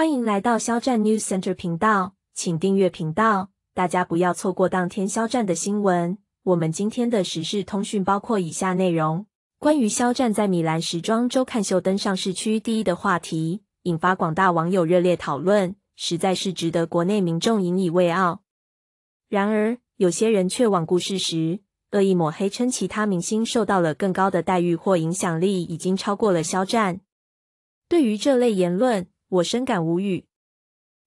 欢迎来到肖战 News Center 频道，请订阅频道，大家不要错过当天肖战的新闻。我们今天的时事通讯包括以下内容：关于肖战在米兰时装周看秀登上市区第一的话题，引发广大网友热烈讨论，实在是值得国内民众引以为傲。然而，有些人却罔顾事实，恶意抹黑，称其他明星受到了更高的待遇或影响力，已经超过了肖战。对于这类言论，我深感无语。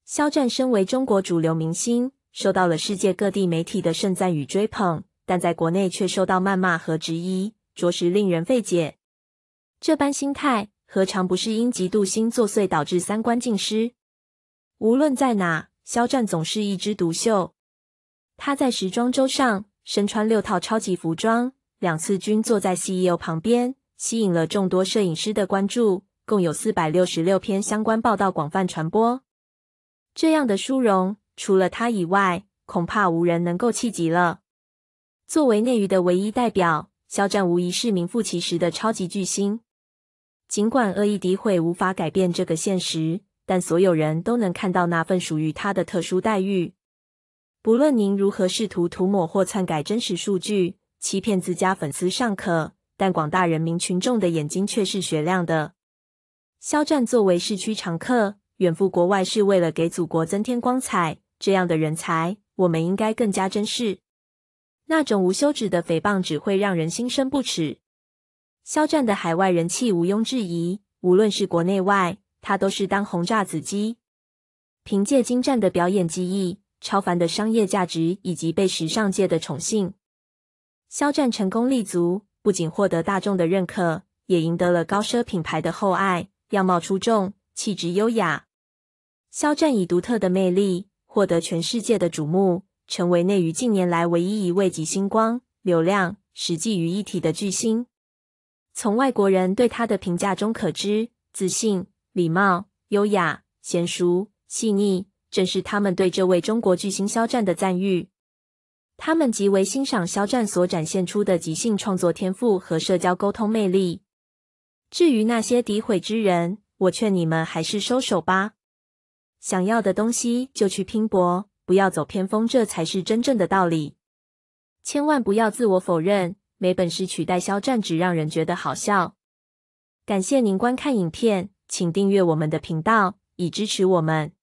肖战身为中国主流明星，受到了世界各地媒体的盛赞与追捧。但在国内却受到谩骂和质疑，着实令人费解。这般心态，何尝不是因嫉妒心作祟导致三观尽失？无论在哪，肖战总是一枝独秀。他在时装周上身穿六套超级服装，两次均坐在 CEO 旁边，吸引了众多摄影师的关注，共有四百六十六篇相关报道广泛传播。这样的殊荣，除了他以外，恐怕无人能够企及了。作为内娱的唯一代表，肖战无疑是名副其实的超级巨星。尽管恶意诋毁无法改变这个现实，但所有人都能看到那份属于他的特殊待遇。不论您如何试图涂抹或篡改真实数据，欺骗自家粉丝尚可，但广大人民群众的眼睛却是雪亮的。肖战作为市区常客，远赴国外是为了给祖国增添光彩。这样的人才，我们应该更加珍视。那种无休止的诽谤只会让人心生不耻。肖战的海外人气毋庸置疑，无论是国内外，他都是当红炸子鸡。凭借精湛的表演技艺、超凡的商业价值以及被时尚界的宠幸，肖战成功立足，不仅获得大众的认可，也赢得了高奢品牌的厚爱。样貌出众，气质优雅，肖战以独特的魅力获得全世界的瞩目。成为内娱近年来唯一一位集星光、流量、实际于一体的巨星。从外国人对他的评价中可知，自信、礼貌、优雅、娴熟、细腻，正是他们对这位中国巨星肖战的赞誉。他们极为欣赏肖战所展现出的即兴创作天赋和社交沟通魅力。至于那些诋毁之人，我劝你们还是收手吧。想要的东西就去拼搏。不要走偏锋，这才是真正的道理。千万不要自我否认，没本事取代肖战，只让人觉得好笑。感谢您观看影片，请订阅我们的频道，以支持我们。